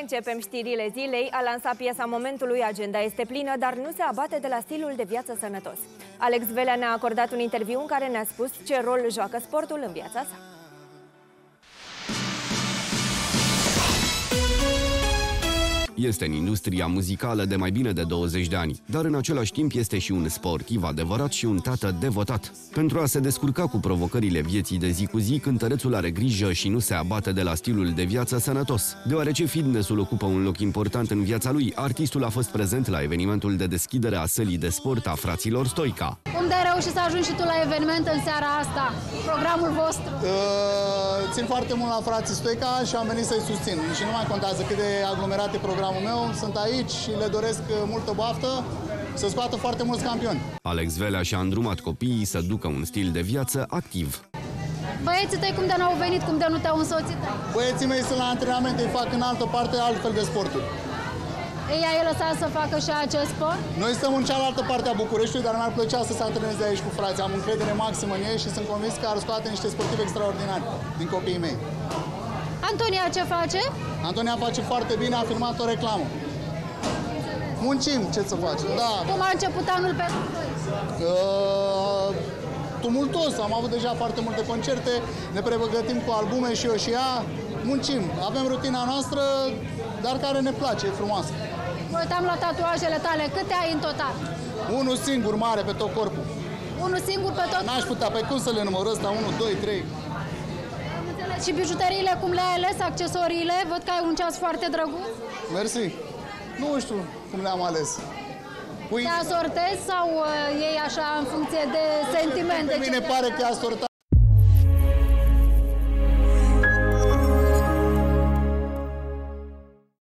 Începem știrile zilei. A lansat piesa momentului, agenda este plină, dar nu se abate de la stilul de viață sănătos. Alex Velea ne-a acordat un interviu în care ne-a spus ce rol joacă sportul în viața sa. Este în industria muzicală de mai bine de 20 de ani, dar în același timp este și un sportiv adevărat și un tată devotat. Pentru a se descurca cu provocările vieții de zi cu zi, cântărețul are grijă și nu se abate de la stilul de viață sănătos. Deoarece fitnessul ocupă un loc important în viața lui, artistul a fost prezent la evenimentul de deschidere a sălii de sport a fraților Stoica. Cum de ai reușit să ajungi și tu la eveniment în seara asta? Programul vostru? Uh, țin foarte mult la frații Stoica și am venit să-i susțin. Și nu mai contează cât de aglomerate programul meu, sunt aici și le doresc uh, multă baftă să scoată foarte mulți campioni. Alex Velea și-a îndrumat copiii să ducă un stil de viață activ. Băieții tăi cum de n-au venit, cum de nu te-au însoțit? Băieții mei sunt la antrenament, îi fac în altă parte altfel de sporturi. Ei ai lăsat să facă și acest sport? Noi stăm în cealaltă parte a Bucureștiului, dar mi-ar plăcea să se antreneze aici cu frații. Am încredere maximă în ei și sunt convins că ar scoate niște sportivi extraordinari din copiii mei. Antonia ce face? Antonia face foarte bine, a filmat o reclamă. Muncim, ce să facem, da. Cum a început anul pentru voi? Uh, tumultos, am avut deja foarte multe concerte, ne pregătim cu albume și eu și ea, muncim. Avem rutina noastră, dar care ne place, e frumoasă. Mă uitam la tatuajele tale, câte ai în total? Unul singur mare pe tot corpul. Unul singur pe tot? N-aș putea, pe cum să le număr ăsta? 1, 2, 3. Am înțeles. Și bijuteriile, cum le-ai ales, accesoriile? Văd că ai un ceas foarte drăguț. Mersi. Nu știu cum le-am ales. Pui... Te asortezi sau uh, iei așa în funcție de sentiment? Pe de ce mine te pare atrage? că e asortat.